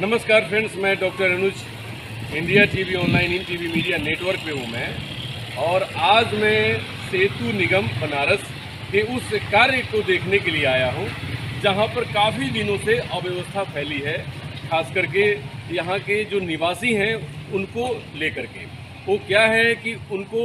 नमस्कार फ्रेंड्स, मैं doctor Anuj, India TV online, इन TV media network पे हूँ मैं। और आज मैं सेतु निगम, बनारस के उस कार्य को देखने के लिए आया हूँ, जहाँ पर काफ़ी दिनों से अव्यवस्था फैली है, खास करके यहाँ के जो निवासी हैं, उनको लेकर के। वो क्या है कि उनको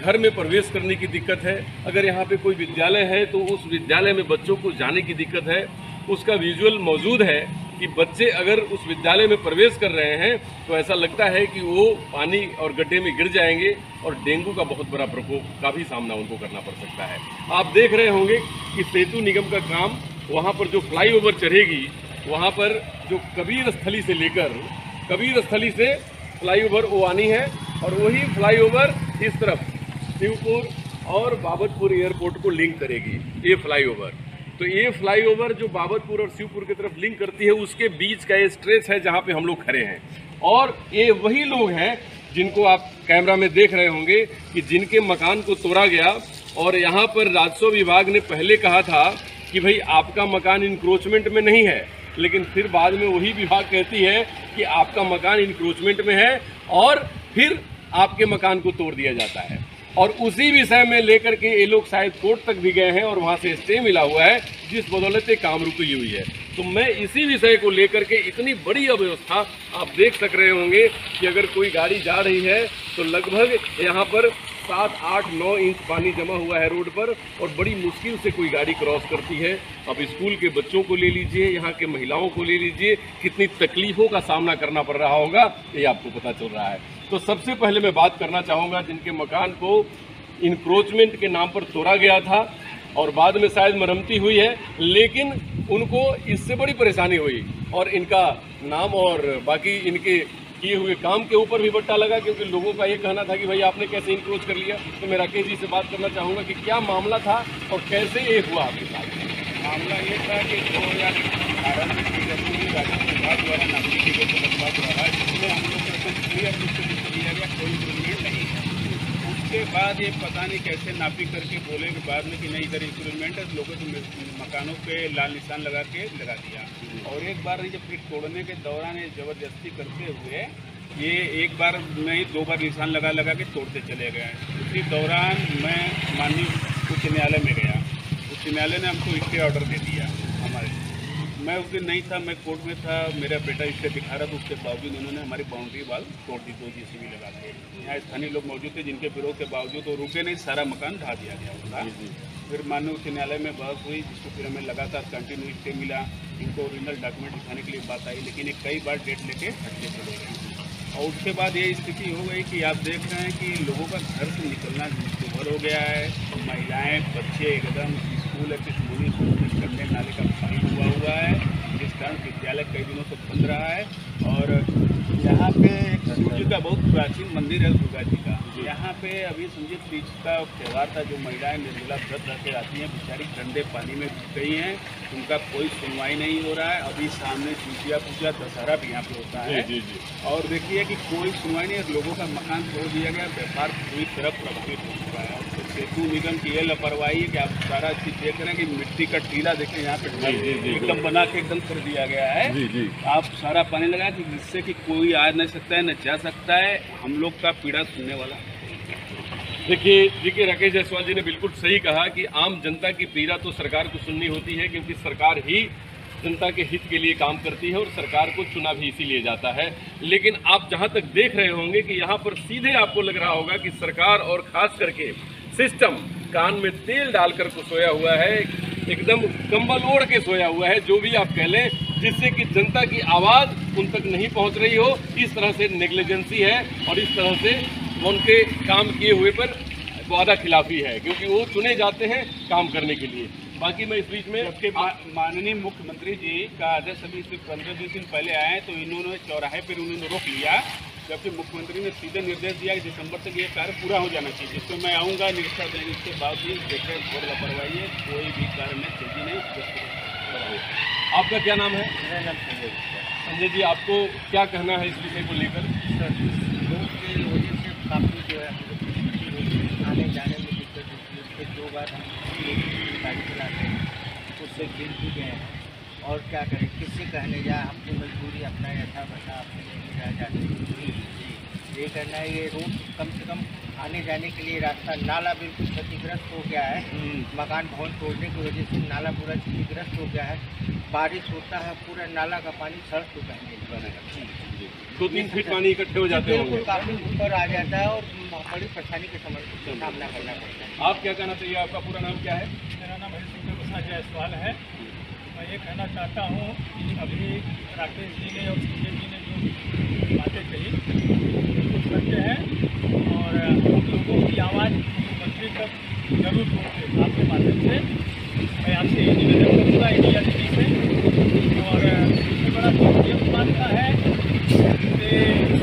घर में प्रवेश करने की दिक्कत है। अगर यहाँ पे कोई विद्यालय है तो उस विद्यालय में बच्चों को जाने की दिक्कत है। उसका विजुअल मौजूद है। कि बच्चे अगर उस विद्यालय में प्रवेश कर रहे हैं तो ऐसा लगता है कि वो पानी और गड्ढे में गिर जाएँगे और डेंगू का बहुत बड़ा प्रकोप का भी सामना उनको करना पड़ सकता है। आप देख रहे होंगे कि सेतु निगम का काम वहाँ पर जो फ्लाईओवर चढ़ेगी, वहाँ पर जो कबीर स्थली से लेकर, कबीर स्थली से फ्लाईओवर वो आनी है और वही फ्लाईओवर इस तरफ़ शिवपुर और बाबतपुर एयरपोर्ट को लिंक करेगी, ये फ्लाईओवर। तो ये फ्लाईओवर जो बाबतपुर और शिवपुर की तरफ़ लिंक करती है, उसके बीच का ये स्ट्रेस है जहाँ पे हम लोग खड़े हैं। और ये वही लोग हैं जिनको आप कैमरा में देख रहे होंगे कि जिनके मकान को तोड़ा गया। और यहाँ पर राजस्व विभाग ने पहले कहा था कि भाई, आपका मकान इंक्रोचमेंट में नहीं है। लेकिन फिर बाद में वही विभाग कहती है कि आपका मकान इंक्रोचमेंट में है और फिर आपके मकान को तोड़ दिया जाता है। और उसी विषय में लेकर के ये लोग शायद कोर्ट तक भी गए हैं और वहाँ से स्टे मिला हुआ है, जिस बदौलत काम रुकी हुई है। तो मैं इसी विषय को लेकर के इतनी बड़ी अव्यवस्था आप देख सक रहे होंगे कि अगर कोई गाड़ी जा रही है तो लगभग यहाँ पर सात, आठ, नौ इंच पानी जमा हुआ है रोड पर और बड़ी मुश्किल से कोई गाड़ी क्रॉस करती है। अब स्कूल के बच्चों को ले लीजिए, यहाँ के महिलाओं को ले लीजिए, कितनी तकलीफों का सामना करना पड़ रहा होगा, ये आपको पता चल रहा है। तो सबसे पहले मैं बात करना चाहूँगा जिनके मकान को इंक्रोचमेंट के नाम पर तोड़ा गया था और बाद में शायद मरम्मती हुई है, लेकिन उनको इससे बड़ी परेशानी हुई और इनका नाम और बाकी इनके किए हुए काम के ऊपर भी बट्टा लगा, क्योंकि लोगों का ये कहना था कि भाई आपने कैसे इंक्रोच कर लिया। तो मैं राकेश जी से बात करना चाहूँगा कि क्या मामला था और कैसे ये हुआ आपके साथ? मामला ये था कि दो हज़ार अठारह में राजस्व विभाग द्वारा नागरिक की द्वारा हम लोग कोई इंप्रूवमेंट नहीं है उसके बाद ये पता नहीं कैसे नापी करके बोले के बाद में कि नहीं, इधर इंप्रूवमेंट है लोगों के मकानों पे लाल निशान लगा के लगा दिया। और एक बार नहीं, जब फिर तोड़ने के दौरान ये ज़बरदस्ती करते हुए, ये एक बार नहीं दो बार निशान लगा लगा के तोड़ते चले गए उसी दौरान मैं माननीय उच्च न्यायालय में गया। उच्च न्यायालय ने हमको स्टे ऑर्डर दे दिया। मैं उस दिन नहीं था मैं कोर्ट में था मेरा बेटा स्टे दिखा रहा था उसके बावजूद उन्होंने हमारी बाउंड्री वाल तोड़ दी दो जी लगा के। यहाँ स्थानीय लोग मौजूद थे जिनके विरोध के बावजूद वो रुके नहीं सारा मकान ढा दिया गया उसका फिर माननीय उच्च न्यायालय में बहस हुई जिसको फिर हमें लगातार कंटिन्यू स्टे मिला। इनको ओरिजिनल डॉक्यूमेंट दिखाने के लिए बात आई लेकिन ये कई बार डेट लेके हटके चले गए। और उसके बाद ये स्थिति हो गई कि आप देख रहे हैं कि लोगों का घर से निकलना दुभर हो गया है। महिलाएँ बच्चे एकदम स्कूल है मुनी स्कूल कुछ गंदे नाले का पानी हुआ हुआ है। जिस कारण विद्यालय कई दिनों से बंद रहा है। और यहाँ पे एक शिव जी का बहुत प्राचीन मंदिर है दुर्गा जी का। यहाँ पे अभी समझिए तीज का त्यौहार था जो महिलाएँ निर्मला व्रत रहते आती हैं। बेचारी गंदे पानी में घुस गई हैं। उनका कोई सुनवाई नहीं हो रहा है। अभी सामने चूतिया पूजा दशहरा भी यहाँ पे होता है। जी जी और देखिए कि कोई सुनवाई नहीं लोगों का मकान तोड़ दिया गया। व्यापार पूरी तरह प्रभावित हो सेतु निगम की ये लापरवाही है कि आप सारा चीज़ देख रहे हैं कि मिट्टी का टीला देखें यहाँ पे एकदम बना के एकदम कर दिया गया है। जी जी। आप सारा पानी लगा कि जिससे कि कोई आ नहीं सकता है न जा सकता है हम लोग का पीड़ा सुनने वाला देखिए देखिए राकेश जायसवाल जी ने बिल्कुल सही कहा कि आम जनता की पीड़ा तो सरकार को सुननी होती है क्योंकि सरकार ही जनता के हित के लिए काम करती है और सरकार को चुना भी इसीलिए जाता है। लेकिन आप जहाँ तक देख रहे होंगे कि यहाँ पर सीधे आपको लग रहा होगा कि सरकार और खास करके सिस्टम कान में तेल डालकर को सोया हुआ है एकदम कंबल ओढ़ के सोया हुआ है जो भी आप कह लें जिससे कि जनता की आवाज़ उन तक नहीं पहुँच रही हो। इस तरह से नेग्लिजेंसी है और इस तरह से उनके काम किए हुए पर वादा खिलाफी है क्योंकि वो चुने जाते हैं काम करने के लिए। बाकी मैं इस बीच में मा- माननीय मुख्यमंत्री जी का आदेश अभी सिर्फ़ पंद्रह बीस दिन पहले आए तो इन्होंने चौराहे पर उन्होंने रोक लिया। जबकि मुख्यमंत्री ने सीधे निर्देश दिया कि दिसंबर तक ये कार्य पूरा हो जाना चाहिए जिसको मैं आऊँगा निरीक्षा देने के बावजूद देखें घोर लापरवाही है कोई भी कार्य में तेज़ी नहीं आपका क्या नाम है? मेरा नाम संजय जी आपको क्या कहना है इस विषय को लेकर? काफ़ी जो है आने जाने में दिक्कत होती है। उसके दो बार हम गाड़ी चलाते हैं उससे गिर भी गए हैं। और क्या करें किससे कहने जाए अपनी मजबूरी अपना यथा बैठा बैठा आपसे नहीं रह जाते जी ये करना है ये रोड कम से कम आने जाने के लिए रास्ता नाला बिल्कुल क्षतिग्रस्त हो गया है। मकान भवन तोड़ने की वजह से नाला पूरा क्षतिग्रस्त हो गया है। बारिश होता है पूरा नाला का पानी सड़क बहने है। दो तीन फीट पानी इकट्ठे हो जाते बिल्कुल काफ़ी ऊपर आ जाता है और बड़ी परेशानी के सम- सामना करना पड़ता है। आप क्या कहना चाहिए? आपका पूरा नाम क्या है? मेरा नाम हरिशंकर प्रसाद जायसवाल है। मैं ये कहना चाहता हूँ कि अभी राकेश जी ने और संजय जो बातें कही बिल्कुल सत्य है और हम लोगों की आवाज़ मुख्यमंत्री तक ज़रूर पहुँचे आपके माध्यम से मैं आपसे ये निवेदन करूँगा इंडिया टीवी से और सबसे बड़ा दुख ये बात का है कि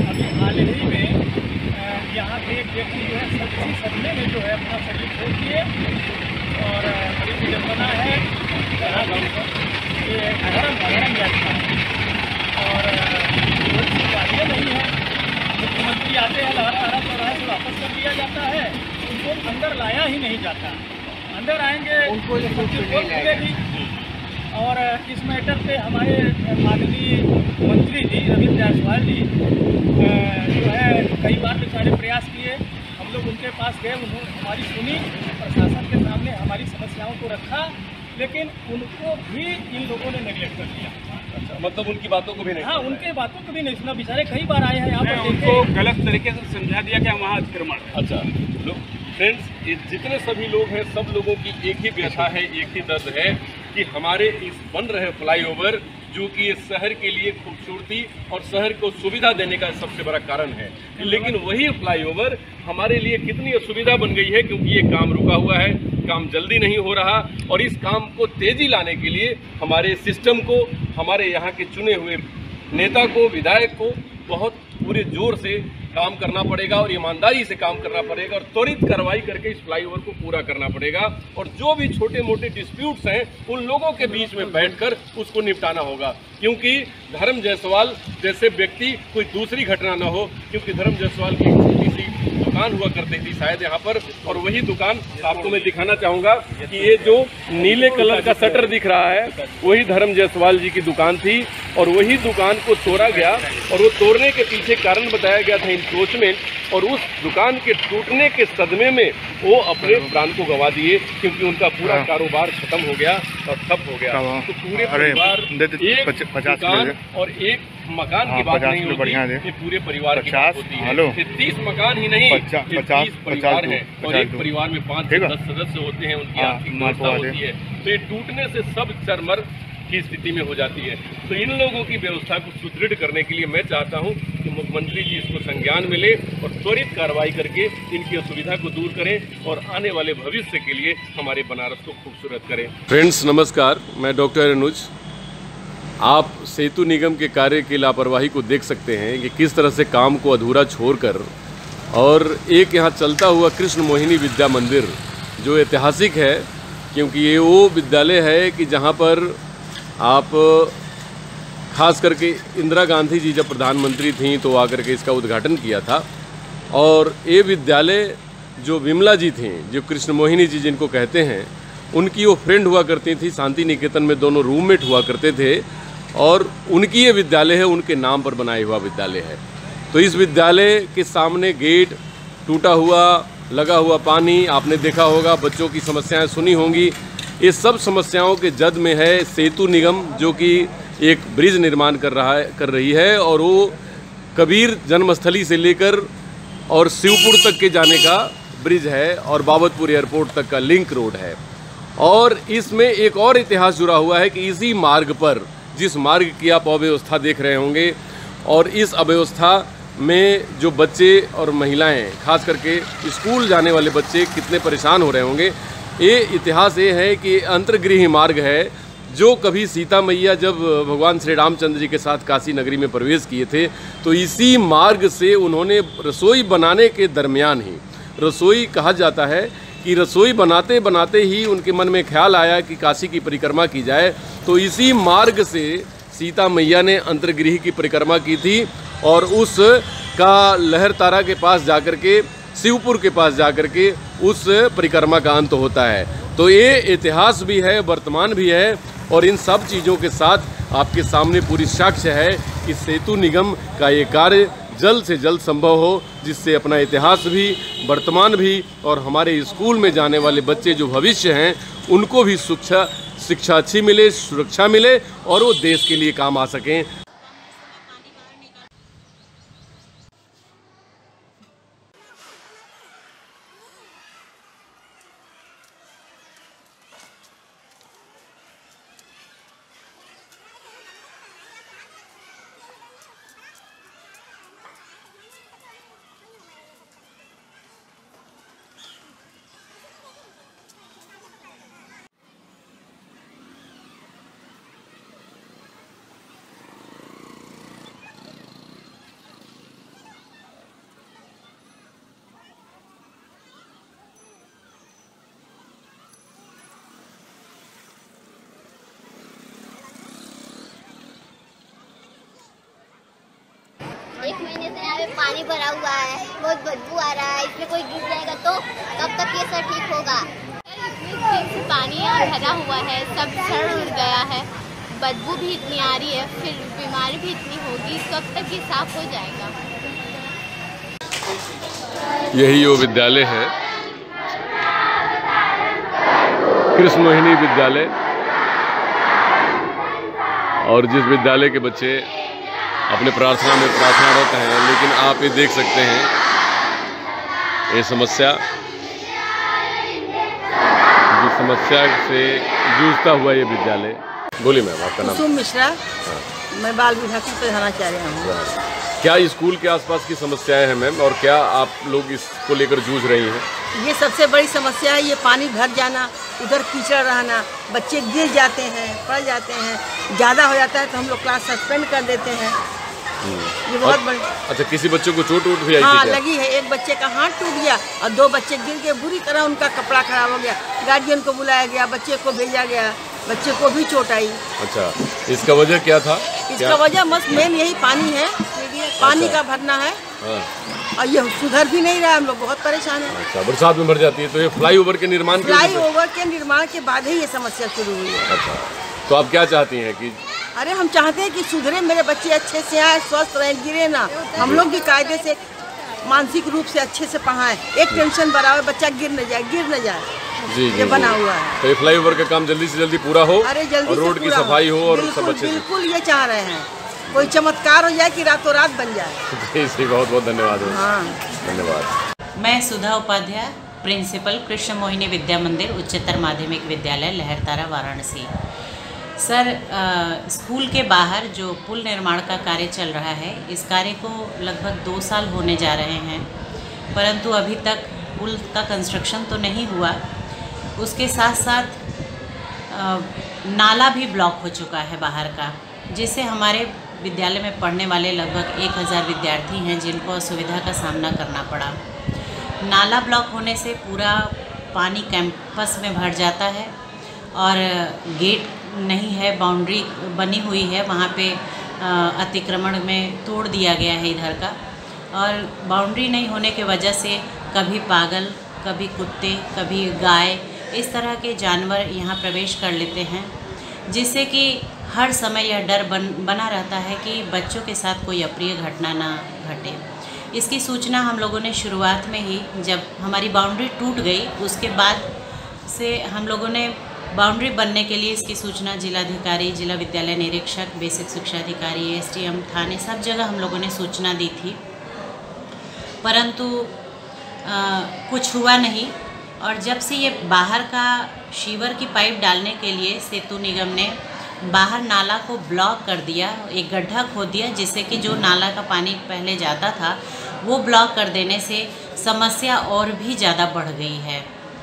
अभी हाल ही में अ, यहाँ के एक व्यक्ति जो है सच्ची सदमे में जो है अपना शरीर छोड़ दिए और बड़ी विडम्बना है ये अधर्म अधर्म व्याख्या है और कोई सुनवाई नहीं है मुख्यमंत्री आते हैं लहर तारा चौराहे से वापस कर दिया जाता है उनको अंदर लाया ही नहीं जाता अंदर आएँगे उनको ये उनकी कुछ पोल नहीं लाया खुलेगी और इस मैटर पे हमारे माननीय मंत्री जी रविंद्र जायसवाल जी जो है कई बार बेचारे प्रयास किए। हम लोग उनके पास गए उन्होंने हमारी सुनी प्रशासन के सामने हमारी समस्याओं को रखा लेकिन उनको भी इन लोगों ने नेगलेक्ट कर दिया। अच्छा मतलब उनकी बातों को भी नहीं हाँ उनके बातों को भी नहीं सुना। बेचारे कई बार आए हैं यहाँ पर उनको गलत तरीके से समझा दिया कि वहाँ अतिक्रमण है। अच्छा। फ्रेंड्स जितने सभी लोग हैं सब लोगों की एक ही व्यथा है एक ही दर्द है। कि हमारे इस बन रहे फ्लाईओवर, जो कि शहर के लिए खूबसूरती और शहर को सुविधा देने का सबसे बड़ा कारण है। लेकिन वही फ्लाईओवर हमारे लिए कितनी असुविधा बन गई है, क्योंकि ये काम रुका हुआ है, काम जल्दी नहीं हो रहा, और इस काम को तेज़ी लाने के लिए हमारे सिस्टम को, हमारे यहाँ के चुने हुए नेता को, विधायक को बहुत पूरे ज़ोर से काम करना पड़ेगा और ईमानदारी से काम करना पड़ेगा और त्वरित कार्रवाई करके इस फ्लाईओवर को पूरा करना पड़ेगा। और जो भी छोटे मोटे डिस्प्यूट्स हैं, उन लोगों के बीच में बैठकर उसको निपटाना होगा। क्योंकि धर्म जायसवाल जैसे व्यक्ति कोई दूसरी घटना ना हो, क्योंकि धर्म जायसवाल की छोटी सी दुकान हुआ करती थी शायद यहाँ पर और वही दुकान आपको मैं दिखाना चाहूँगा कि ये जो नीले कलर का शटर दिख रहा है वही धर्म जायसवाल जी की दुकान थी और वही दुकान को तोड़ा गया और वो तोड़ने के पीछे कारण बताया गया था इंक्रोचमेंट और उस दुकान के टूटने के सदमे में वो अपने प्राण को गवा दिए क्योंकि उनका पूरा हाँ। कारोबार खत्म हो गया और ठप हो गया। तो पूरे परिवार एक दुकान और एक मकान हाँ, की बात नहीं होती। ये पूरे परिवार की पचास, बात होती है। तीस मकान ही नहीं पचास- परिवार पचास है और एक परिवार में पाँच से दस सदस्य होते हैं उनकी हाँ, आर्थिक व्यवस्था होती है। तो ये टूटने से सब चरमर की स्थिति में हो जाती है। तो इन लोगों की व्यवस्था को सुदृढ़ करने के लिए मैं चाहता हूँ कि मुख्यमंत्री जी इसको संज्ञान में ले और त्वरित कार्रवाई करके इनकी असुविधा को दूर करें और आने वाले भविष्य के लिए हमारे बनारस को खूबसूरत करें। फ्रेंड्स नमस्कार। मैं डॉक्टर अनुज आप सेतु निगम के कार्य की लापरवाही को देख सकते हैं कि किस तरह से काम को अधूरा छोड़कर और एक यहाँ चलता हुआ कृष्ण मोहिनी विद्या मंदिर, जो ऐतिहासिक है, क्योंकि ये वो विद्यालय है कि जहाँ पर आप, खास करके इंदिरा गांधी जी जब प्रधानमंत्री थीं तो आकर के इसका उद्घाटन किया था। और ये विद्यालय जो विमला जी थीं, जो कृष्ण मोहिनी जी जिनको कहते हैं, उनकी वो फ्रेंड हुआ करती थी शांति निकेतन में दोनों रूममेट हुआ करते थे। और उनकी ये विद्यालय है, उनके नाम पर बनाया हुआ विद्यालय है। तो इस विद्यालय के सामने गेट टूटा हुआ, लगा हुआ पानी, आपने देखा होगा, बच्चों की समस्याएँ सुनी होंगी। ये सब समस्याओं के जद में है सेतु निगम, जो कि एक ब्रिज निर्माण कर रहा है, कर रही है, और वो कबीर जन्मस्थली से लेकर और शिवपुर तक के जाने का ब्रिज है, और बाबतपुर एयरपोर्ट तक का लिंक रोड है। और इसमें एक और इतिहास जुड़ा हुआ है कि इसी मार्ग पर जिस मार्ग की आप अव्यवस्था देख रहे होंगे और इस अव्यवस्था में जो बच्चे और महिलाएँ, खास करके स्कूल जाने वाले बच्चे कितने परेशान हो रहे होंगे। ये इतिहास ये है कि अंतर्गृह मार्ग है, जो कभी सीता मैया जब भगवान श्री रामचंद्र जी के साथ काशी नगरी में प्रवेश किए थे तो इसी मार्ग से उन्होंने रसोई बनाने के दरमियान ही, रसोई कहा जाता है कि रसोई बनाते बनाते ही उनके मन में ख्याल आया कि काशी की परिक्रमा की जाए। तो इसी मार्ग से सीता मैया ने अंतर्गृह की परिक्रमा की थी और उस का लहर तारा के पास जाकर के, शिवपुर के पास जाकर के उस परिक्रमा का अंत होता है। तो ये इतिहास भी है, वर्तमान भी है और इन सब चीज़ों के साथ आपके सामने पूरी साक्ष्य है कि सेतु निगम का ये कार्य जल्द से जल्द संभव हो, जिससे अपना इतिहास भी, वर्तमान भी और हमारे स्कूल में जाने वाले बच्चे जो भविष्य हैं, उनको भी शिक्षा शिक्षा अच्छी मिले सुरक्षा मिले और वो देश के लिए काम आ सकें एक पे पानी भरा हुआ है बहुत बदबू आ रहा है इसमें कोई गिर जाएगा तो कब तक ये सब ठीक होगा? पानी यहाँ भरा हुआ है सब सड़ उड़ गया है बदबू भी इतनी आ रही है फिर बीमारी भी इतनी होगी कब तक ये साफ़ हो जाएगा? यही वो विद्यालय है कृष्ण मोहिनी विद्यालय। और जिस विद्यालय के बच्चे अपने प्रार्थना में प्रार्थनारत हैं लेकिन आप ये देख सकते हैं ये समस्या जो समस्या से जूझता हुआ ये विद्यालय। बोलिए मैम आपका नाम? मिश्रा। मैं बाल विभाग की प्रधानाचार्य हूँ। क्या स्कूल के आसपास की समस्याएँ हैं मैम और क्या आप लोग इसको लेकर जूझ रही हैं? ये सबसे बड़ी समस्या है ये पानी भर जाना उधर कीचड़ रहना बच्चे गिर जाते हैं पड़ जाते हैं ज़्यादा हो जाता है तो हम लोग क्लास सस्पेंड कर देते हैं। ये बहुत बड़ी अच्छा किसी बच्चे को चोट वोट भी आई हाँ लगी है एक बच्चे का हाथ टूट गया और दो बच्चे गिर के बुरी तरह उनका कपड़ा खराब हो गया। गार्जियन को बुलाया गया बच्चे को भेजा गया बच्चे को भी चोट आई। अच्छा इसका वजह क्या था? इसका वजह बस मेन यही पानी है पानी अच्छा। का भरना है। हाँ, और ये सुधर भी नहीं रहा हम लोग बहुत परेशान है। अच्छा बरसात में भर जाती है तो ये फ्लाई ओवर के निर्माण फ्लाई ओवर के निर्माण के बाद ही ये समस्या शुरू हुई है। अच्छा तो आप क्या चाहती हैं कि अरे हम चाहते हैं कि सुधरे मेरे बच्चे अच्छे से आए स्वस्थ रहें गिरे ना। हम लोग भी कायदे से मानसिक रूप से अच्छे से पढ़ाएँ। एक टेंशन बराबर बच्चा गिर न जाए गिर न जाए। जी जी ये बना हुआ है। तो ये फ्लाईओवर का काम जल्दी से जल्दी पूरा हो अरे जल्दी और रोड की सफ़ाई हो और सब बिल्कुल अच्छे बिल्कुल ये चाह रहे हैं। कोई चमत्कार हो जाए कि रातों रात बन जाए। जी जी बहुत बहुत धन्यवाद। हाँ। धन्यवाद। मैं सुधा उपाध्याय प्रिंसिपल कृष्ण मोहिनी विद्या मंदिर उच्चतर माध्यमिक विद्यालय लहरतारा वाराणसी। सर स्कूल के बाहर जो पुल निर्माण का कार्य चल रहा है, इस कार्य को लगभग दो साल होने जा रहे हैं। परंतु अभी तक पुल का कंस्ट्रक्शन तो नहीं हुआ। उसके साथ साथ नाला भी ब्लॉक हो चुका है बाहर का, जिससे हमारे विद्यालय में पढ़ने वाले लगभग एक हज़ार विद्यार्थी हैं, जिनको असुविधा का सामना करना पड़ा। नाला ब्लॉक होने से पूरा पानी कैंपस में भर जाता है और गेट नहीं है बाउंड्री बनी हुई है, वहाँ पे अतिक्रमण में तोड़ दिया गया है इधर का। और बाउंड्री नहीं होने के वजह से कभी पागल, कभी कुत्ते, कभी गाय, इस तरह के जानवर यहाँ प्रवेश कर लेते हैं, जिससे कि हर समय यह डर बन, बना रहता है कि बच्चों के साथ कोई अप्रिय घटना ना घटे। इसकी सूचना हम लोगों ने शुरुआत में ही, जब हमारी बाउंड्री टूट गई, उसके बाद से हम लोगों ने बाउंड्री बनने के लिए इसकी सूचना जिलाधिकारी जिला विद्यालय निरीक्षक बेसिक शिक्षा अधिकारी एसडीएम थाने सब जगह हम लोगों ने सूचना दी थी। परंतु अ, कुछ हुआ नहीं और जब से ये बाहर का शीवर की पाइप डालने के लिए सेतु निगम ने बाहर नाला को ब्लॉक कर दिया एक गड्ढा खोद दिया जिससे कि जो नाला का पानी पहले जाता था वो ब्लॉक कर देने से समस्या और भी ज़्यादा बढ़ गई है।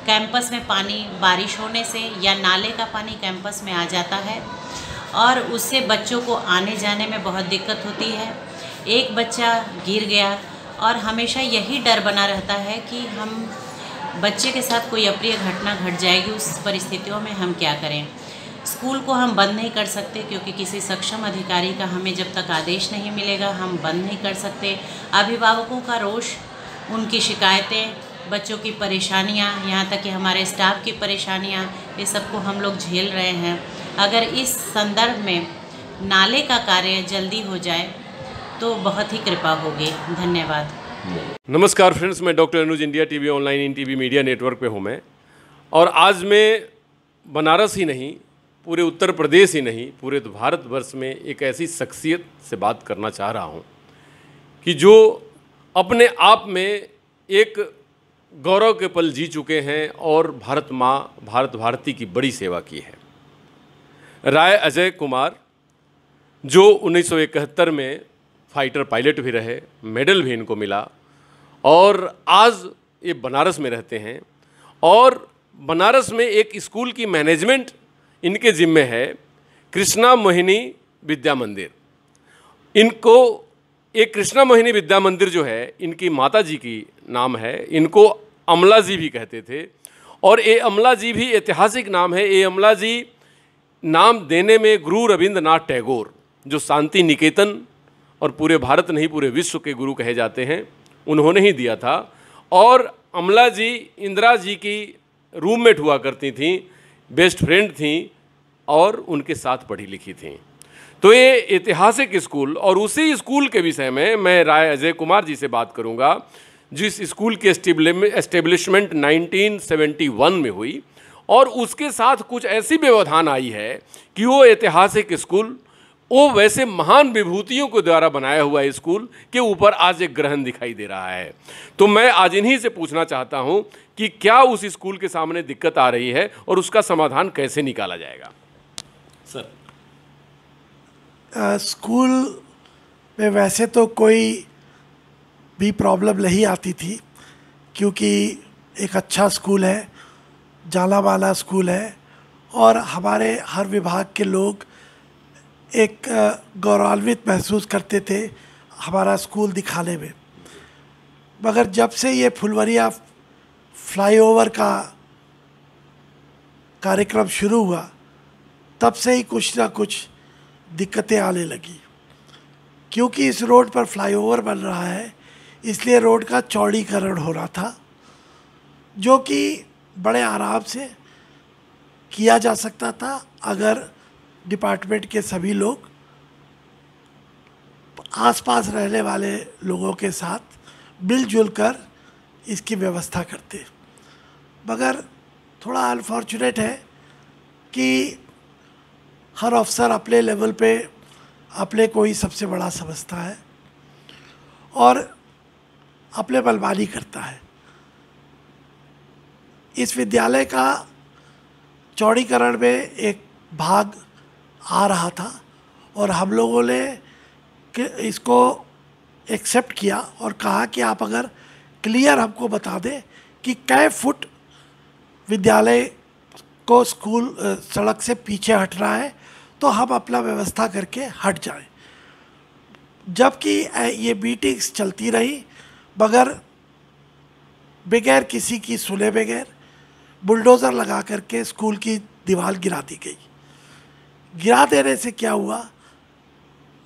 कैंपस में पानी बारिश होने से या नाले का पानी कैंपस में आ जाता है और उससे बच्चों को आने जाने में बहुत दिक्कत होती है। एक बच्चा गिर गया और हमेशा यही डर बना रहता है कि हम बच्चे के साथ कोई अप्रिय घटना घट जाएगी, उस परिस्थितियों में हम क्या करें? स्कूल को हम बंद नहीं कर सकते क्योंकि किसी सक्षम अधिकारी का हमें जब तक आदेश नहीं मिलेगा, हम बंद नहीं कर सकते। अभिभावकों का रोष, उनकी शिकायतें बच्चों की परेशानियाँ, यहाँ तक कि हमारे स्टाफ की परेशानियाँ, ये सबको हम लोग झेल रहे हैं। अगर इस संदर्भ में नाले का कार्य जल्दी हो जाए तो बहुत ही कृपा होगी। धन्यवाद। नमस्कार फ्रेंड्स मैं doctor Anuj India TV online इन टीवी मीडिया नेटवर्क पे हूँ मैं। और आज मैं बनारस ही नहीं, पूरे उत्तर प्रदेश ही नहीं, पूरे भारतवर्ष में एक ऐसी शख्सियत से बात करना चाह रहा हूँ कि जो अपने आप में एक गौरव के पल जी चुके हैं और भारत माँ, भारत भारती की बड़ी सेवा की है। राय अजय कुमार, जो 1971 में फाइटर पायलट भी रहे, मेडल भी इनको मिला, और आज ये बनारस में रहते हैं, और बनारस में एक स्कूल की मैनेजमेंट इनके ज़िम्मे है, कृष्णा मोहिनी विद्या मंदिर। इनको एक कृष्णा मोहिनी विद्या मंदिर जो है, इनकी माता जी की नाम है। इनको अमला जी भी कहते थे। और ये अमला जी भी ऐतिहासिक नाम है। ये अमला जी नाम देने में गुरु रविंद्रनाथ टैगोर, जो शांति निकेतन और पूरे भारत नहीं, पूरे विश्व के गुरु कहे जाते हैं, उन्होंने ही दिया था। और अमला जी इंदिरा जी की रूममेट हुआ करती थी, बेस्ट फ्रेंड थी और उनके साथ पढ़ी लिखी थी। तो ये ऐतिहासिक स्कूल और उसी स्कूल के विषय में मैं राय अजय कुमार जी से बात करूँगा, जिस स्कूल की एस्टेब्लिशमेंट 1971 में हुई और उसके साथ कुछ ऐसी व्यवधान आई है कि वो ऐतिहासिक स्कूल, वो वैसे महान विभूतियों के द्वारा बनाया हुआ स्कूल के ऊपर आज एक ग्रहण दिखाई दे रहा है। तो मैं आज इन्हीं से पूछना चाहता हूँ कि क्या उस स्कूल के सामने दिक्कत आ रही है और उसका समाधान कैसे निकाला जाएगा? सर स्कूल में वैसे तो कोई भी प्रॉब्लम नहीं आती थी, क्योंकि एक अच्छा स्कूल है जाला वाला स्कूल है, और हमारे हर विभाग के लोग एक गौरवान्वित महसूस करते थे हमारा स्कूल दिखाने में। मगर जब से ये फुलवरिया फ्लाईओवर का कार्यक्रम शुरू हुआ, तब से ही कुछ ना कुछ दिक्कतें आने लगी। क्योंकि इस रोड पर फ्लाईओवर बन रहा है, इसलिए रोड का चौड़ीकरण हो रहा था, जो कि बड़े आराम से किया जा सकता था अगर डिपार्टमेंट के सभी लोग आसपास रहने वाले लोगों के साथ मिलजुल कर इसकी व्यवस्था करते। मगर थोड़ा अनफॉर्चुनेट है कि हर अफसर अपने लेवल पे अपने को ही सबसे बड़ा समझता है और अपने बलबानी करता है। इस विद्यालय का चौड़ीकरण में एक भाग आ रहा था और हम लोगों ने इसको एक्सेप्ट किया और कहा कि आप अगर क्लियर हमको बता दें कि कै फुट विद्यालय को स्कूल सड़क से पीछे हट रहा है तो हम अपना व्यवस्था करके हट जाएँ। जबकि ये मीटिंग्स चलती रही, मगर बगैर किसी की सुने बगैर बुलडोज़र लगा करके स्कूल की दीवार गिरा दी गई। गिरा देने से क्या हुआ?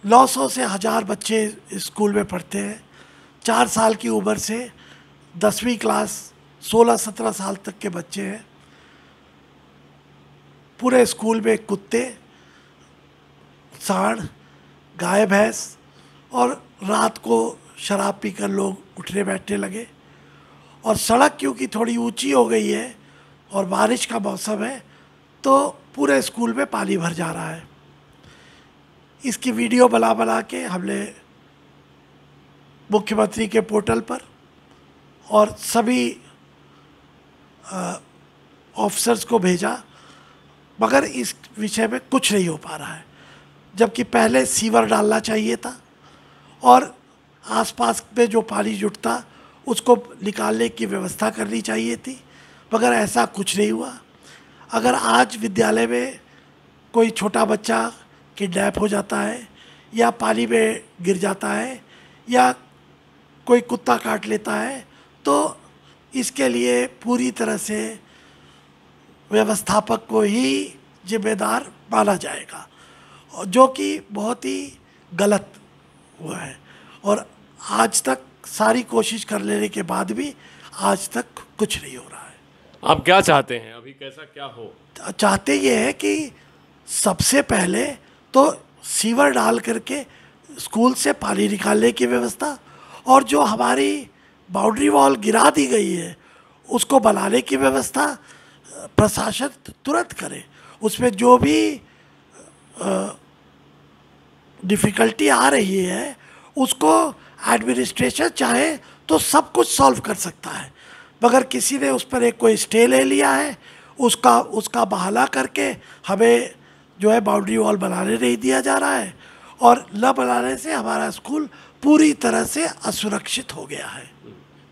900 से हज़ार बच्चे स्कूल में पढ़ते हैं। चार साल की उम्र से दसवीं क्लास 16-17 साल तक के बच्चे हैं। पूरे स्कूल में कुत्ते साढ़ गाय भैंस और रात को शराब पीकर लोग उठने बैठने लगे। और सड़क क्योंकि थोड़ी ऊँची हो गई है और बारिश का मौसम है तो पूरे स्कूल में पानी भर जा रहा है। इसकी वीडियो बना बना के हमने मुख्यमंत्री के पोर्टल पर और सभी ऑफिसर्स को भेजा, मगर इस विषय में कुछ नहीं हो पा रहा है। जबकि पहले सीवर डालना चाहिए था और आसपास में जो पानी जुटता, उसको निकालने की व्यवस्था करनी चाहिए थी, मगर ऐसा कुछ नहीं हुआ। अगर आज विद्यालय में कोई छोटा बच्चा किडनैप हो जाता है, या पानी में गिर जाता है, या कोई कुत्ता काट लेता है तो इसके लिए पूरी तरह से व्यवस्थापक को ही जिम्मेदार माना जाएगा। जो कि बहुत ही गलत हुआ है। और आज तक सारी कोशिश कर लेने के बाद भी आज तक कुछ नहीं हो रहा है। आप क्या चाहते हैं? अभी कैसा क्या हो? चाहते ये है कि सबसे पहले तो सीवर डाल करके स्कूल से पानी निकालने की व्यवस्था और जो हमारी बाउंड्री वॉल गिरा दी गई है उसको बनाने की व्यवस्था प्रशासन तुरंत करे। उसमें जो भी डिफ़िकल्टी आ रही है, उसको एडमिनिस्ट्रेशन चाहे तो सब कुछ सॉल्व कर सकता है। मगर किसी ने उस पर एक कोई स्टे ले लिया है, उसका उसका बहाला करके हमें जो है बाउंड्री वॉल बनाने नहीं दिया जा रहा है और न बनाने से हमारा स्कूल पूरी तरह से असुरक्षित हो गया है।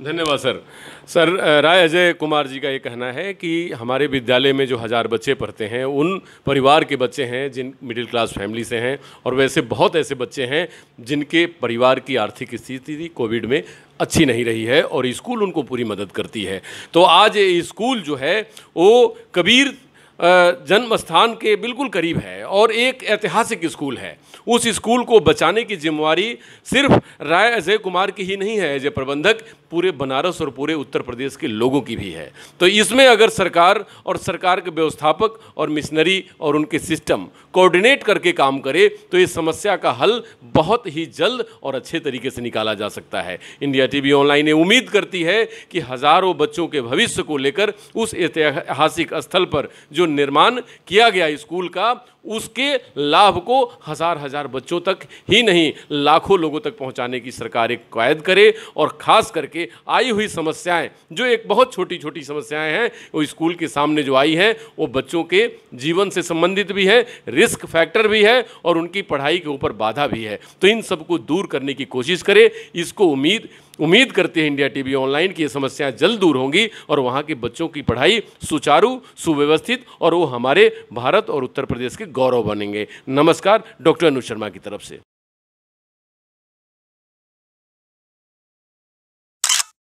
धन्यवाद, सर। सर राय अजय कुमार जी का ये कहना है कि हमारे विद्यालय में जो हज़ार बच्चे पढ़ते हैं, उन परिवार के बच्चे हैं जिन मिडिल क्लास फैमिली से हैं, और वैसे बहुत ऐसे बच्चे हैं जिनके परिवार की आर्थिक स्थिति कोविड में अच्छी नहीं रही है और स्कूल उनको पूरी मदद करती है। तो आज स्कूल जो है, वो कबीर जन्म स्थान के बिल्कुल करीब है और एक ऐतिहासिक स्कूल है। उस स्कूल को बचाने की जिम्मेवारी सिर्फ़ राय अजय कुमार की ही नहीं है, एज ए प्रबंधक। पूरे बनारस और पूरे उत्तर प्रदेश के लोगों की भी है। तो इसमें अगर सरकार और सरकार के व्यवस्थापक और मिशनरी और उनके सिस्टम कोऑर्डिनेट करके काम करे तो इस समस्या का हल बहुत ही जल्द और अच्छे तरीके से निकाला जा सकता है। इंडिया टीवी ऑनलाइन ये उम्मीद करती है कि हज़ारों बच्चों के भविष्य को लेकर उस ऐतिहासिक स्थल पर जो निर्माण किया गया स्कूल का उसके लाभ को हज़ार हज़ार बच्चों तक ही नहीं, लाखों लोगों तक पहुँचाने की सरकार एक कायद करे और ख़ास करके आई हुई समस्याएँ, जो एक बहुत छोटी छोटी समस्याएँ हैं, वो स्कूल के सामने जो आई हैं, वो बच्चों के जीवन से संबंधित भी है, रिस्क फैक्टर भी है और उनकी पढ़ाई के ऊपर बाधा भी है। तो इन सबको दूर करने की कोशिश करे, इसको उम्मीद उम्मीद करते हैं इंडिया टीवी ऑनलाइन की ये समस्याएँ जल्द दूर होंगी और वहाँ के बच्चों की पढ़ाई सुचारू, सुव्यवस्थित और वो हमारे भारत और उत्तर प्रदेश के गौरव बनेंगे। नमस्कार, डॉक्टर अनु शर्मा की तरफ़ से।